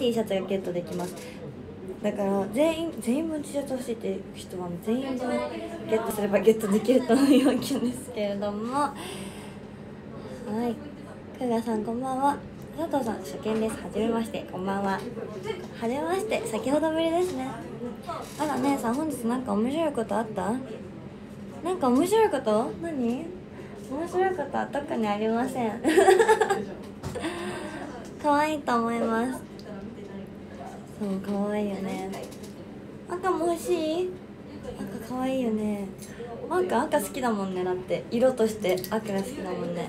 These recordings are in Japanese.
T シャツがゲットできます。だから全員全員分 T シャツ欲しいっていう人は全員分ゲットすればゲットできるというわけですけれども。はい。久我さんこんばんは。佐藤さん初見ですはじめましてこんばんは。はじめまして先ほどぶりですね。あら姉さん本日なんか面白いことあった？なんか面白いこと？何？面白いことは特にありません。可愛いと思います。そう可愛いよね。赤も欲しい赤可愛いよね。なんか赤好きだもんねだって。色として赤が好きだもんね。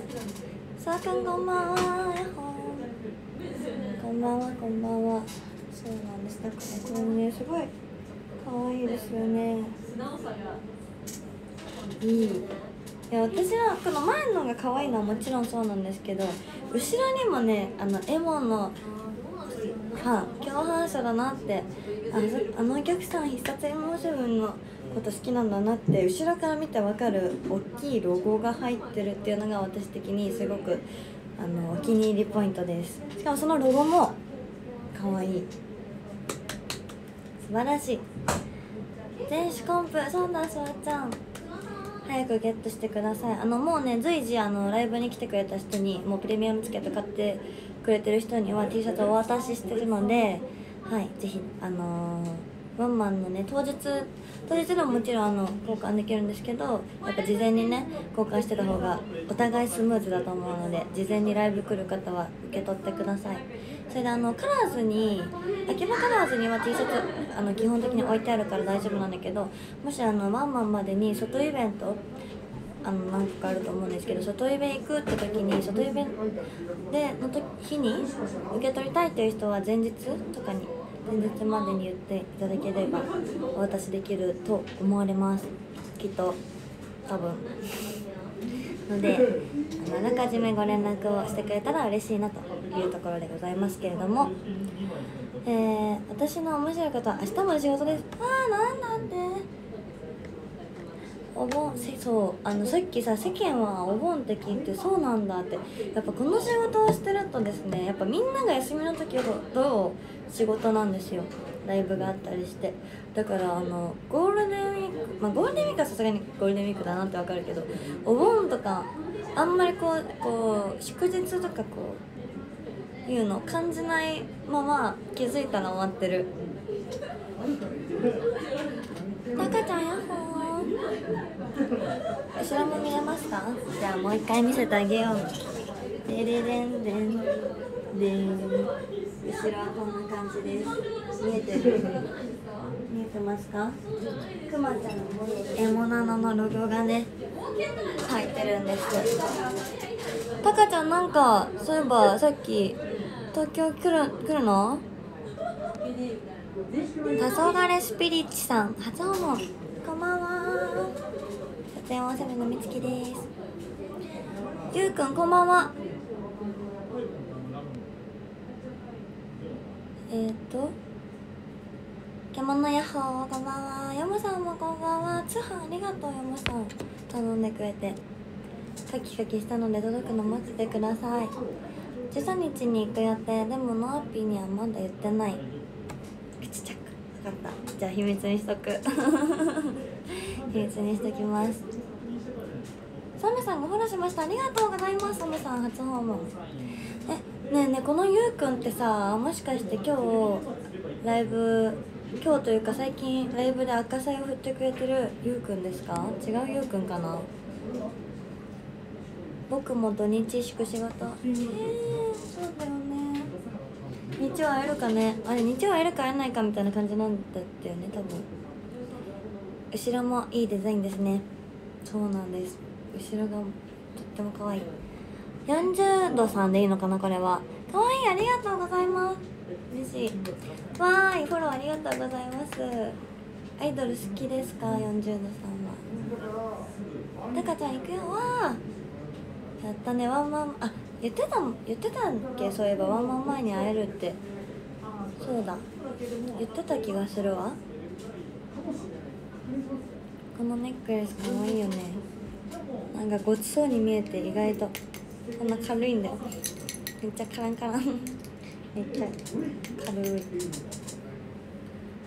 さあくんこんばんは。こんばんはこんばんは。そうなんです。だからこれねすごい可愛いですよね。いいいや私はこの前のが可愛いのはもちろんそうなんですけど後ろにもねあのエモのファン共犯者だなって。あのお客さん必殺エモーションのこと好きなんだなって後ろから見て分かる大きいロゴが入ってるっていうのが私的にすごくあのお気に入りポイントです。しかもそのロゴも可愛い。い素晴らしい。電子コンプそうだすわちゃん早くゲットしてください。あのもうね随時あのライブに来てくれた人にもうプレミアムチケット買ってくれてる人には T シャツをお渡ししてるのではいぜひあのー、ワンマンのね当日当日でももちろんあの交換できるんですけどやっぱ事前にね交換してた方がお互いスムーズだと思うので事前にライブ来る方は受け取ってください。それであのカラーズに秋葉カラーズには T シャツあの基本的に置いてあるから大丈夫なんだけどもしあのワンマンまでに外イベントあの何個かあると思うんですけど外イベ行くって時に外イベでの日に受け取りたいっていう人は前日とかに前日までに言っていただければお渡しできると思われます。きっと多分。のであのあらかじめご連絡をしてくれたら嬉しいなというところでございますけれどもえー、私の面白いことは明日も仕事です。ああなんだって。お盆せそうあのさっきさ世間はお盆って聞いてそうなんだって。やっぱこの仕事をしてるとですねやっぱみんなが休みの時ほど仕事なんですよ。ライブがあったりして。だからあのゴールデンウィークまあゴールデンウィークはさすがにゴールデンウィークだなってわかるけどお盆とかあんまりこうこう祝日とかこういうのを感じないまま気づいたら終わってる。タカちゃんやっほー。後ろも見えますか？じゃあもう一回見せてあげよう。でれれんでんでん。後ろはこんな感じです。見えてる？見えてますか？くまちゃんのエモナノのロゴがね入ってるんです。タカちゃんなんかそういえばさっき東京来る来るの？黄昏スピリッチさん。初訪問こんばんは。撮影はセブンのみつきですゆうくんこんばんはえっ、ー、と獣ヤッホーこんばんは。ヨモさんもこんばんは通販ありがとうヨモさん。頼んでくれて。カキカキしたので届くの待っててください。13日に行く予定。でもノーピーにはまだ言ってない。かった。じゃあ秘密にしとく。秘密にしときます。サメさんごフォローしました。ありがとうございます。サメさん初訪問。えねえねえこのゆうくんってさもしかして今日ライブ今日というか最近ライブで赤さを振ってくれてるゆうくんですか？違うゆうくんかな？僕も土日祝仕事。えー、そうだよね。日は会えるかね？あれ日は会えるか会えないかみたいな感じなんだったよね多分。後ろもいいデザインですね。そうなんです。後ろがとっても可愛い。40度さんでいいのかなこれは。可愛いありがとうございます。嬉しい。わーいフォローありがとうございます。アイドル好きですか？40度さんは。タカちゃん行くよ。わー。やったね。ワンマン。あ言ってた言ってたんけ？そういえばワンマン前に会えるって。そうだ。言ってた気がするわ。このネックレスかわいいよね。なんかごちそうに見えて意外とこんな軽いんだよ。めっちゃカランカラン。めっちゃ軽い。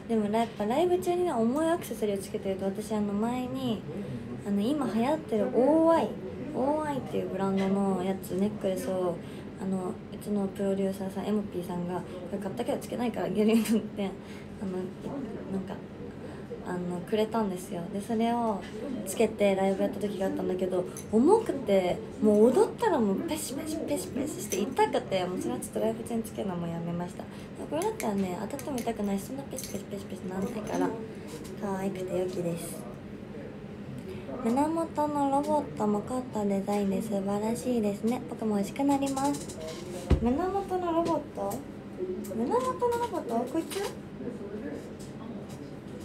でもやっぱライブ中にね重いアクセサリーをつけてると私あの前にあの今流行ってる OI OI っていうブランドのやつネックレスをあのうちのプロデューサーさん MP さんがこれ買ったけどつけないからあげるよってあのなんかあのくれたんですよ。でそれをつけてライブやった時があったんだけど重くてもう踊ったらもうペシペシペシペシして痛くてもうそれはちょっとライブ中につけるのもやめました。これだったらね当たっても痛くないしそんなペシペシペシペシなんないから可愛くて良きです。胸元のロボットも凝ったデザインで素晴らしいですね。僕も美味しくなります。胸元のロボット？胸元のロボット？こいつ？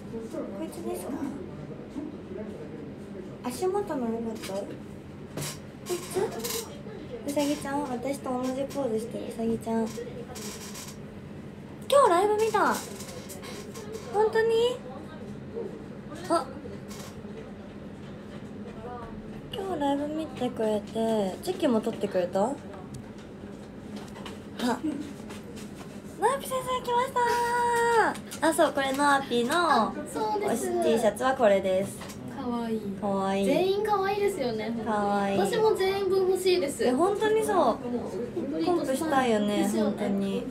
こいつですか？足元のロボット？こいつ？うさぎちゃん私と同じポーズしてるうさぎちゃん。今日ライブ見た。本当に？あ。今日ライブ見てくれてチェキも取ってくれた？あノアピ先生来ましたあそうこれノアピのそうです。T シャツはこれです。かわいい。かわいい。全員かわいいですよねかわいい。私も全員分欲しいです。え本当にそう。コンプしたいよねですよ本当に。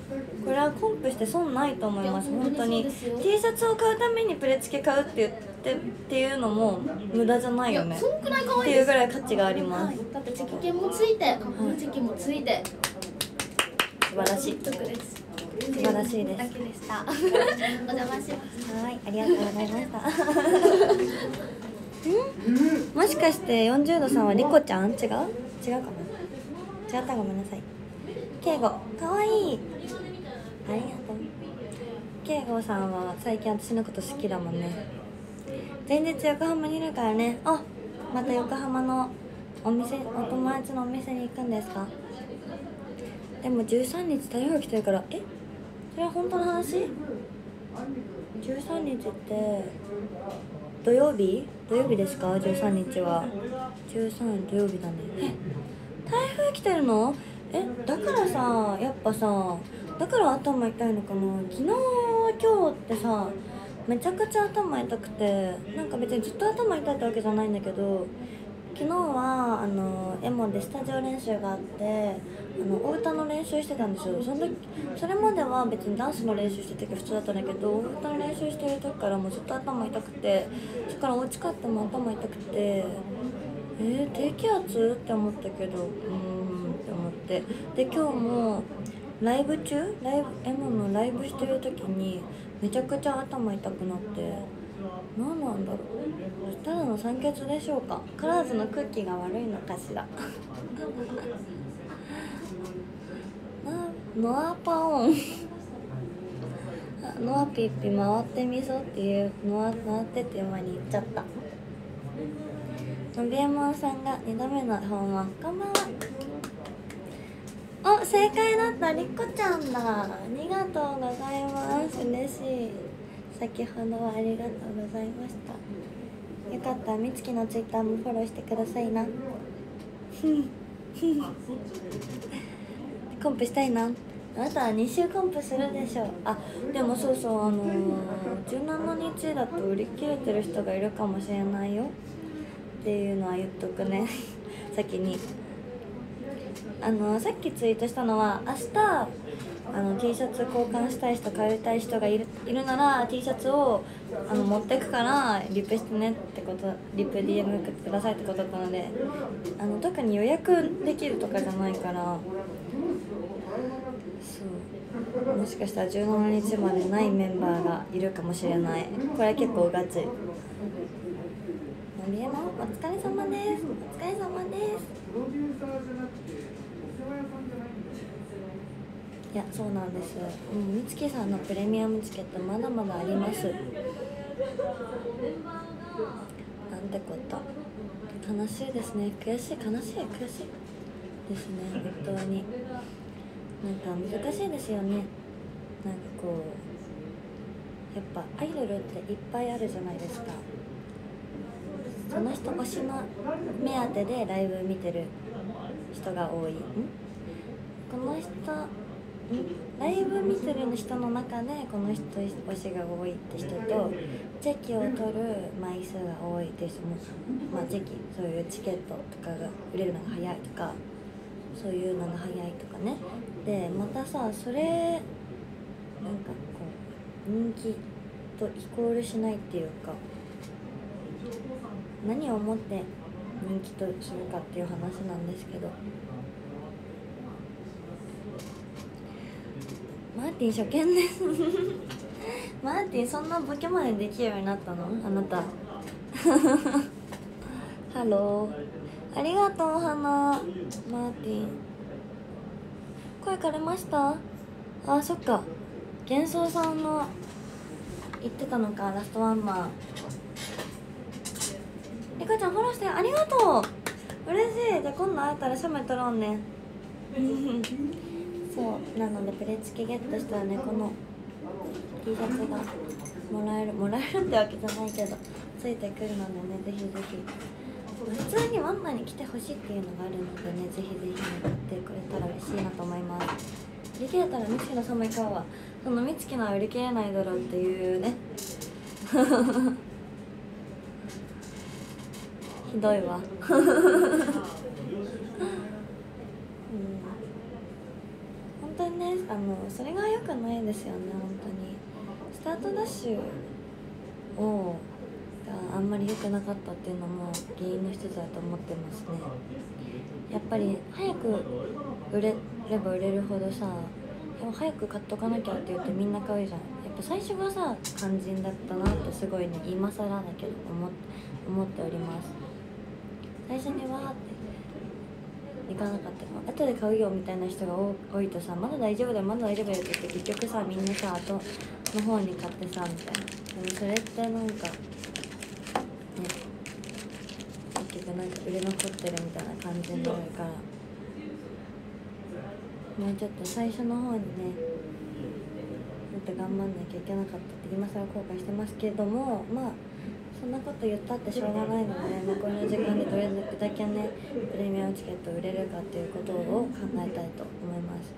これはコンプして損ないと思います。本当に。T シャツを買うためにプレチケ買うって言ってっていうのも無駄じゃないよね。そんくらい可っていう愛いですぐらい価値があります。はい、だってチェキ券もついてチェキもついて。素晴らしい。得です素晴らしいです。お邪魔します はいありがとうございました。ん？もしかして40度さんはリコちゃん？違う？違うかな？違った？らごめんなさい。敬吾かわいい。ありがとう。敬吾さんは最近私のこと好きだもんね。前日横浜にいるからね。あまた横浜のお店お友達のお店に行くんですか？でも13日台風来てるからえ？それは本当の話？13日って土曜日？土曜日ですか？13日は。13土曜日だね。え台風来てるの？えだからさやっぱさだから頭痛いのかな？昨日今日ってさめちゃくちゃ頭痛くてなんか別にずっと頭痛いってわけじゃないんだけど昨日はあのエモンでスタジオ練習があってあのお歌の練習してたんですよ。その時それまでは別にダンスの練習してた時普通だったんだけどお歌の練習してる時からもうずっと頭痛くてそれからお家帰っても頭痛くてえー、低気圧？って思ったけどうーんって思って。で今日もライブ中？ライブエモのライブしてる時にめちゃくちゃ頭痛くなって。何なんだろう。ただの酸欠でしょうか。カラーズの空気が悪いのかしら。ノアパオン。ノアピッピ回ってみそっていうノア回ってっていう前に言っちゃった。のびえもんさんが2度目の訪問こんばんは。お正解だった。りっこちゃんだ。ありがとうございます。嬉しい。先ほどはありがとうございました。よかったらみつきのツイッターもフォローしてくださいな。コンプしたいな。あなたは2週コンプするでしょう。あでもそうそうあのー、17日だと売り切れてる人がいるかもしれないよ。っていうのは言っとくね。先に。あのさっきツイートしたのは明日あの T シャツ交換したい人買いたい人がいるいるなら T シャツをあの持ってくからリプしてねってことリプ DM くださいってことだったのであの特に予約できるとかじゃないからそう。もしかしたら17日までないメンバーがいるかもしれない。これ結構ガチ。のりえもお疲れ様です。お疲れ様です。やそうなんです。うんさんのプレミアムチケットまだまだあります。なんてこと。悲しいですね。悔しい悲しい悔しいですね。本当に。なんか難しいですよね。なんかこうやっぱアイドルっていっぱいあるじゃないですか。その人推しの目当てでライブ見てる人が多い。ん？この人ライブ見てる人の中でこの人推しが多いって人とチェキを取る枚数が多いって人もまあチェキそういうチケットとかが売れるのが早いとかそういうのが早いとかね。でまたさそれなんかこう人気とイコールしないっていうか何を思って人気とするかっていう話なんですけどマーティン初見ですマーティンそんなボケまでできるようになったの？あなた。ハロー。ありがとう花マーティン。声枯れました？あそっか。幻想さんの言ってたのか？ラストワンマン。リカちゃんフォローしてありがとう。嬉しい。じゃあ今度会えたら写メ撮ろうね。そうなのでプレチケゲットしたらねこの T シャツがもらえるもらえるってわけじゃないけどついてくるのでねぜひぜひ。普通にワンナに来てほしいっていうのがあるのでねぜひぜひね買ってくれたら嬉しいなと思います。売り切れたら美月の寒い顔はその美月のは売り切れないだろうっていうね。ひどいわ うん本当にねあのそれが良くないですよね本当に。スタートダッシュをがあんまり良くなかったっていうのも原因の一つだと思ってますね。やっぱり早く売れれば売れるほどさでも早く買っとかなきゃって言ってみんな買うじゃん。やっぱ最初がさ肝心だったなってすごいね今更だけど思っ思っております。最初にわーって行かなかった後で買うよみたいな人が多いとさまだ大丈夫だよまだ大丈夫だよって言って結局さみんなさ後の方に買ってさみたいな。でもそれってなんかね結局なんか売れ残ってるみたいな感じになるから。もうちょっと最初の方にねもっと頑張んなきゃいけなかったって今更後悔してますけどもまあんなこと言ったってしょうがないので残りの時間でどれだけねプレミアムチケット売れるかっていうことを考えたいと思います。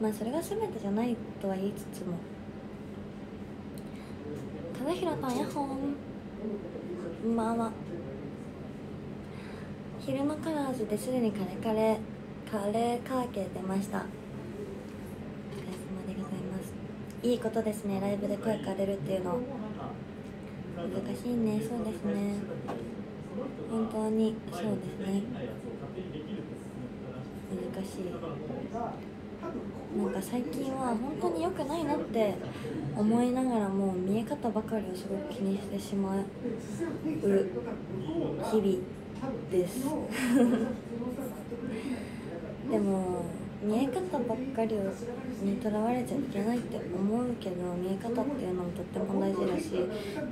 まあそれが全てじゃないとは言いつつも。和弘さんやっほん。まあまあ。昼のカラーズですでにカレーカレーカレーカーケ出ました。お疲れ様でございます。いいことですね。ライブで声かれるっていうの。難しいね。そうですね。本当に。そうですね。難しい。なんか最近は本当に良くないなって思いながらも見え方ばかりをすごく気にしてしまう日々です。でも見え方ばっかりにとらわれちゃいけないって思うけど見え方っていうのもとっても大事だし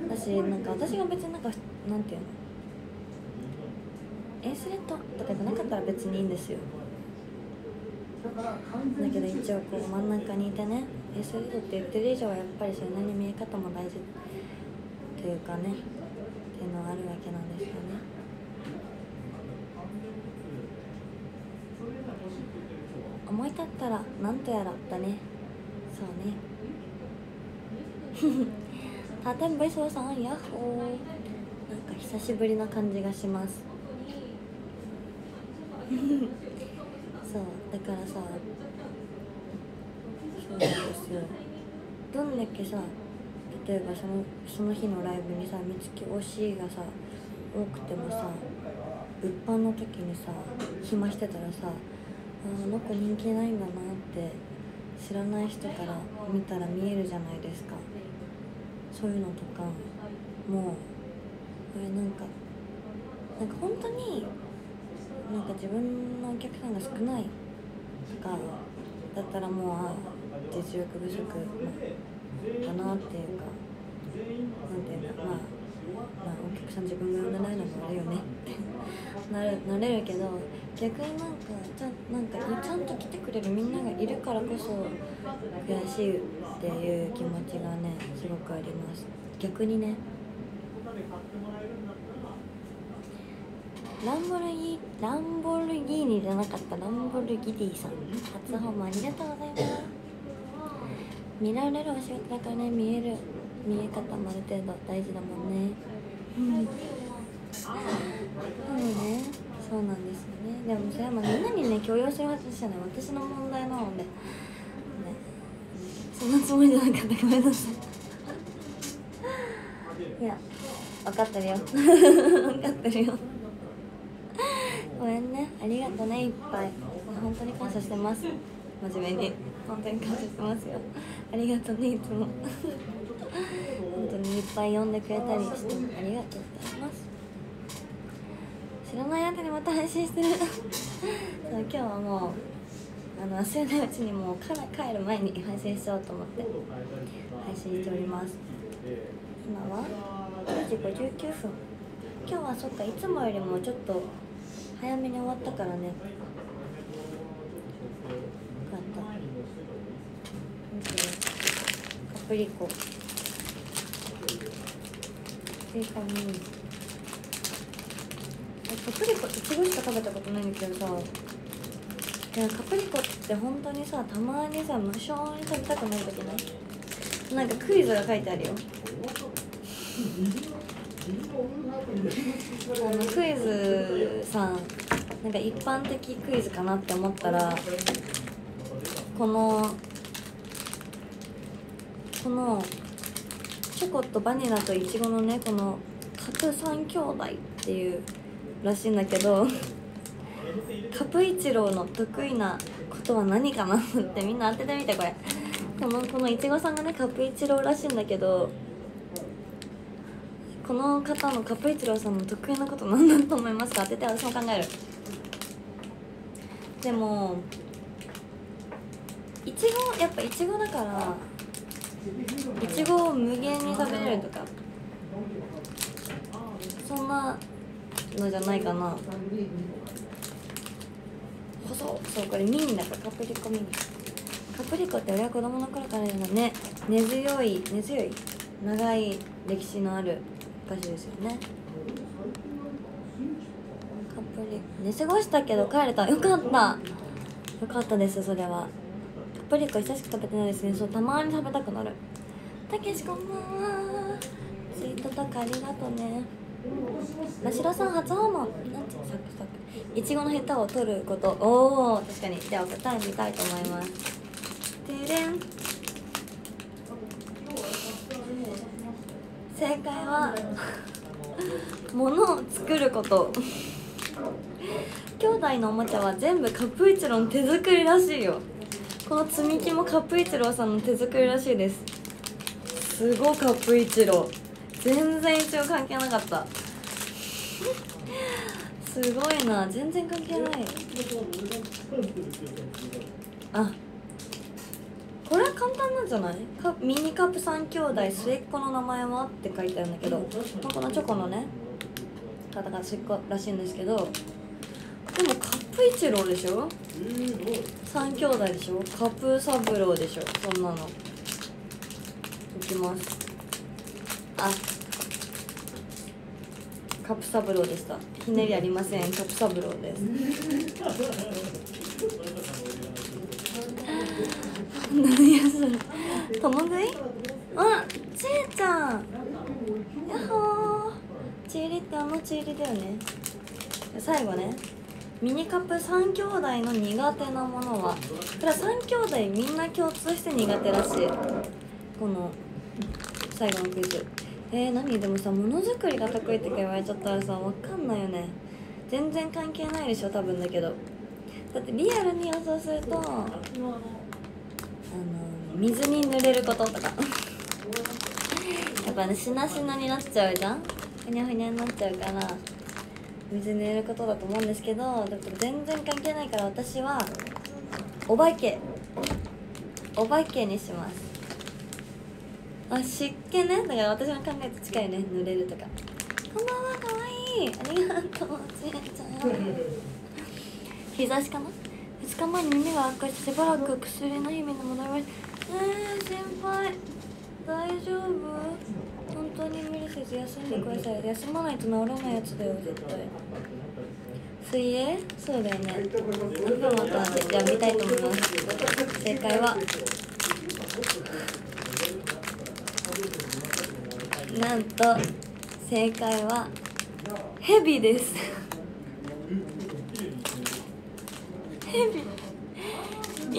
だしなんか私が別になんかなんていうの？エースレットとかじゃなかったら別にいいんですよ。だけど一応こう真ん中にいてねエースレットって言ってる以上はやっぱりそれなに見え方も大事というかねっていうのはあるわけなんですよね。思い立ったらなんとやらだね。そうね。タテンボイソーさんヤッホー。なんか久しぶりな感じがします。そうだからさそうなんですよ。どんだけさ例えばそのその日のライブにさ美月推しがさ多くてもさ物販の時にさ暇してたらさあの子人気ないんだなって知らない人から見たら見えるじゃないですか。そういうのとか。もうこれなんかなんか本当になんか自分のお客さんが少ないとかだったらもうあ実力不足だなっていうかなんていうんだまあまあお客さん自分が呼んでないのもあるよね。っ てなるなれるけど逆になんかちゃなんかちゃんと来てくれるみんながいるからこそ悔しいっていう気持ちがねすごくあります。逆にねランボルギランボルギーニじゃなかったランボルギディさん。初訪問ありがとうございます。見られるお仕事だからね見える。見え方もある程度大事だもんね。うん。そうねそうなんですよね。でもそれはまあみんなにね強要するはずじゃない。私の問題なので。ね。そんなつもりじゃなかった。ごめんなさい。いや分かってるよ。分かってるよ。ごめんね。ありがとねいっぱい。本当に感謝してます。真面目に。本当に感謝してますよ。ありがとねいつもにいっぱい読んでくれたりしてありがとうございます。知らない間にまた配信してる。今日はもうあの忘れないうちにもうから帰る前に配信しようと思って配信しております。今は9時59分。今日はそっかいつもよりもちょっと早めに終わったからね。よかった。カプリコ。スイカにカプリコいちごしか食べたことないんだけどさいやカプリコって本当にさたまにさ無性に食べたくなる時ない？なんかクイズが書いてあるよ。あのクイズさなんか一般的クイズかなって思ったらこのこのチョコとバニラとイチゴのねこのカプ三兄弟っていうらしいんだけど カプイチローの得意なことは何かなってみんな当ててみてこれ。このこのいちごさんがねカプイチローらしいんだけどこの方のカプイチローさんの得意なこと何だと思いますか当てて私も考える。でもいちごやっぱいちごだからいちごを無限に食べれるとか。そんなのじゃないかな。細そうこれミニだからカプリコミニカプリコって俺は子供の頃からのね。根強い根強い。長い歴史のある歌手ですよね。カプリ寝過ごしたけど帰れた。よかった。よかったですそれは。プリコ久しく食べてないですね。そうたまに食べたくなる。たけしこんばんはツイートとかありがとね。なしろさん初訪問なんてサクサクいちごのヘタを取ること。おお確かに。じゃあ答え見たいと思います。てれん。正解は物を作ること。兄弟のおもちゃは全部カプイチロの手作りらしいよ。この積み木もカップイチローさんの手作りらしいです。すごいカプイチロー。全然一応関係なかった。すごいな。全然関係ない。あこれは簡単なんじゃない？カミニカップ3兄弟末っ子の名前はって書いてあるんだけど、まあこのチョコのね方が末っ子らしいんですけどでもプイチローでしょ？3兄弟でしょ？カプサブローでしょ？そんなの。いきます。あ。カプサブローでした。ひねりありません。カプサブローです。何やそれ。共食いあちえちゃん。やっほー。ちえりってあのちえりだよね。最後ねミニカップ3兄弟の苦手なものはこれは3兄弟みんな共通して苦手らしい。この最後のクイズ。えー、何？でもさものづくりが得意って言われちゃったらさわかんないよね。全然関係ないでしょ多分だけど。だってリアルに予想するとあの水に濡れることとか。やっぱねしなしなになっちゃうじゃん。ふにゃふにゃになっちゃうから水に濡れることだと思うんですけどでも全然関係ないから私はお化け。お化けにします。あ湿気ね。だから私の考えと近いね。濡れるとか。こんばんは。かわい。いありがとう。ちえちゃん。日差しかな？2日前に耳が悪化してしばらく薬の日々に戻りましたえー、心配。大丈夫？当に無理せず休んでください。休まないと治らないやつだよ絶対。水泳？そうだよね。アクアマターでじゃあ見たいと思います。正解は。なんと正解はヘビです。ヘビ。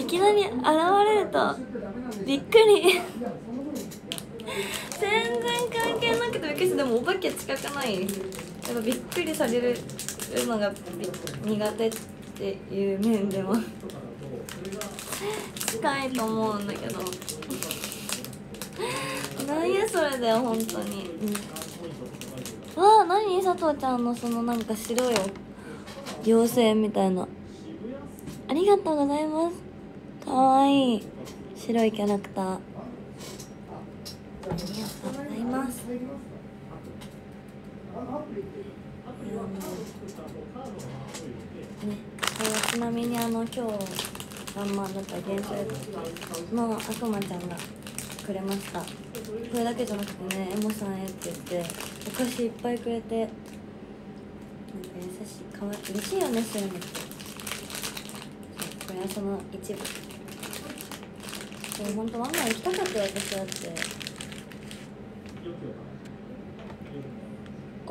いきなり現れるとびっくり全然関係なくてびっくりしてでもお化け近くない。やっぱびっくりされるのが苦手っていう面でも。近いと思うんだけど。何やそれだよ本当に、うん、わあ何佐藤ちゃんのそのなんか白い妖精みたいな。ありがとうございます。かわいい。白いキャラクター。ありがとうございます、ちなみにあの今日ワンマンだった原生の悪魔ちゃんがくれました。これだけじゃなくてねエモさんへって言ってお菓子いっぱいくれてなんか優しいかわいい嬉しいよねそういうのってこれはその一部。でも本当ワンマン行きたかったよ私だって。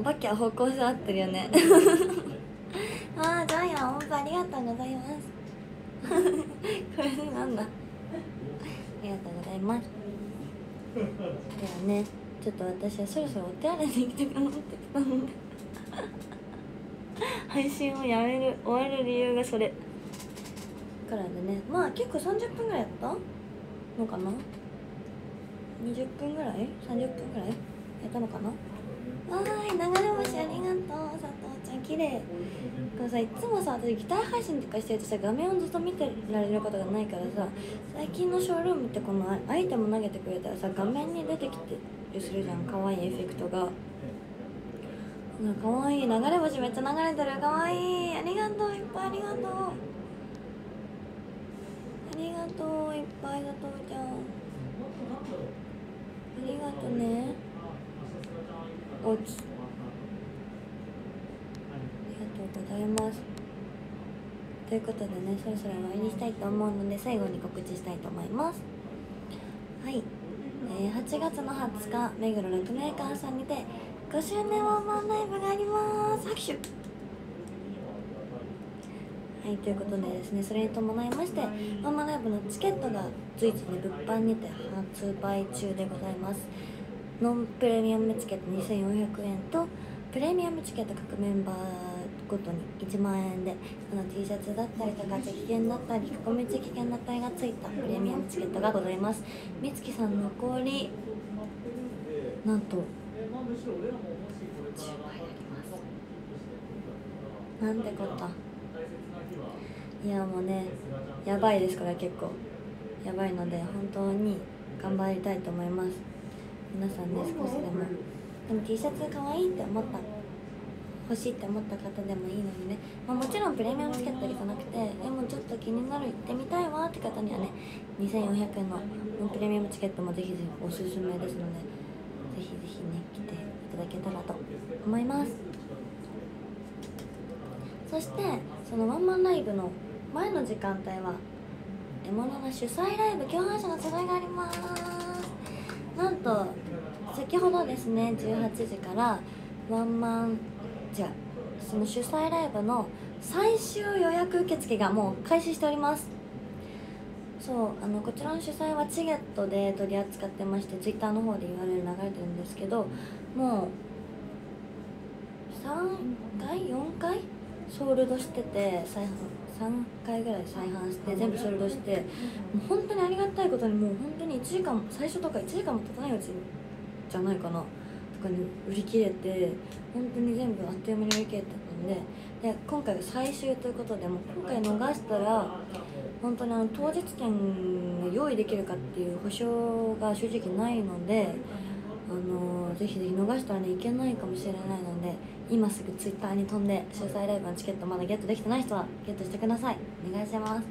お化けは方向性合ってるよね。ああジャイアンありがとうございます。これなんだ？ありがとうございます。ではね。ちょっと私はそろそろお手洗いに行きたくなってきたので。配信をやめる終わる理由がそれ。からでねまあ結構30分ぐらいやった？のかな？20分ぐらい？30分ぐらい？やったのかな？わーい流れ星ありがとう佐藤ちゃん綺麗。これさいつもさ私ギター配信とかしてるとさ画面をずっと見てられることがないからさ最近のショールームってこのアイテム投げてくれたらさ画面に出てきてるするじゃん。可愛いエフェクトが。かわいい流れ星めっちゃ流れてる。かわい。いありがとういっぱいありがとう。ありがとういっぱい佐藤ちゃん。ありがとうね。おつ。ありがとうございます。ということでねそろそろ終わりにしたいと思うので最後に告知したいと思います。はい、えー、8月の20日目黒六名館さんにて5周年ワンマンライブがあります。拍手。はいということでですねそれに伴いましてワンマンライブのチケットが随時ね物販にて発売中でございます。ノンプレミアムチケット2400円とプレミアムチケット各メンバーごとに1万円であの T シャツだったりとか直券だったり囲み直券だったりがついたプレミアムチケットがございます。美月さん残りなんと10枚あります。なんてこといやもうねやばいですから結構。やばいので本当に頑張りたいと思います。皆さんね少しでも。でも T シャツ可愛いって思った。欲しいって思った方でもいいのにね、まあ、もちろんプレミアムチケット行かなくてでもちょっと気になる行ってみたいわって方にはね2400円のプレミアムチケットもぜひぜひおすすめですのでぜひぜひね来ていただけたらと思います。そしてそのワンマンライブの前の時間帯は獲物の主催ライブ共犯者の集いがあります。先ほどですね18時からワンマンじゃその主催ライブの最終予約受付がもう開始しております。そうあのこちらの主催はチゲットで取り扱ってましてツイッターの方で URL 流れてるんですけどもう3回4回ソールドしてて再販3回ぐらい再販して全部ソールドしてもう本当にありがたいことにもう本当に1時間最初とか1時間も経たないうちじゃないかなとかに売り切れて本当に全部あっという間に売り切れてたんでで今回が最終ということでも今回逃したら本当にあの当日券が用意できるかっていう保証が正直ないのであのぜひぜひ逃したらねいけないかもしれないので今すぐツイッターに飛んで主催ライブのチケットまだゲットできてない人はゲットしてください。お願いします。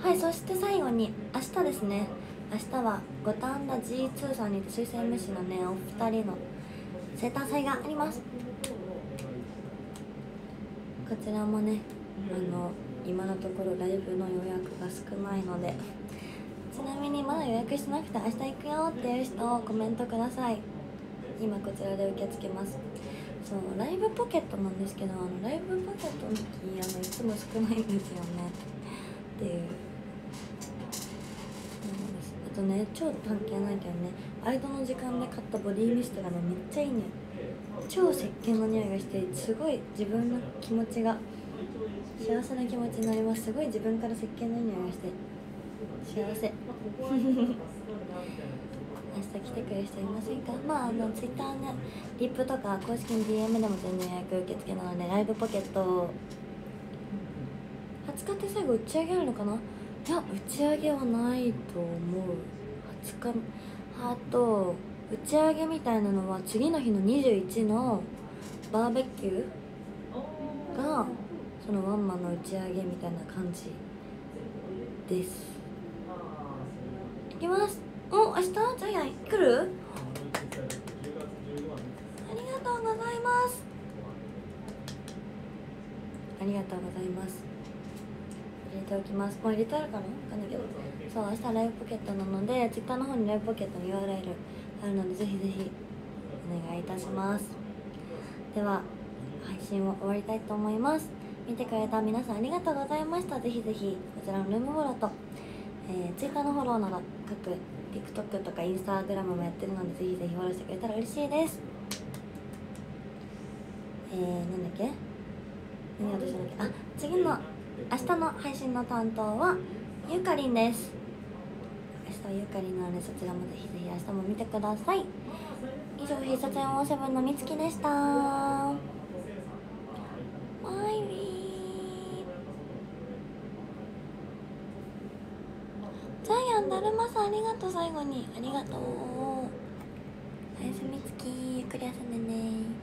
はいそして最後に明日ですね。明日は五反田 G2 さんにて推薦飯のねお二人の生誕祭があります。こちらもねあの今のところライブの予約が少ないのでちなみにまだ予約してなくて明日行くよっていう人コメントください。今こちらで受け付けます。そうライブポケットなんですけどあのライブポケットの時あのいつも少ないんですよね。っていう。とね超関係ないけどね。アイドの時間で買ったボディミストがねめっちゃいいね。超石鹸の匂いがしてすごい自分の気持ちが幸せな気持ちになります。すごい自分から石鹸の匂いがして幸せ。明日来てくれる人いませんか？まああのツイッターねリップとか公式の DM でも全然予約受付なのでライブポケット。20日って最後打ち上げるのかな？いや打ち上げはないと思う。20日。あと打ち上げみたいなのは次の日の21のバーベキューがそのワンマンの打ち上げみたいな感じです。いきます。お明日？ジャイアン来る？ありがとうございます。ありがとうございます入れておきます。もう入れてあるかな？わかんないけど。そう明日ライブポケットなので Twitter の方にライブポケットの URL あるのでぜひぜひお願いいたします。では配信を終わりたいと思います。見てくれた皆さんありがとうございました。ぜひぜひこちらのルームボローと、えー、Twitter のフォローなど各 TikTok とか Instagram もやってるのでぜひぜひフォローしてくれたら嬉しいです。えー、なんだっけ？何をしたんだっけ？あ次の明日の配信の担当はゆかりんです。明日ゆかりんなのでそちらもぜひぜひ明日も見てください。以上必殺407のみつきでした。バイビー。ジャイアンだるまさんありがとう。最後にありがとう。おやすみつき。ゆっくり休んでね。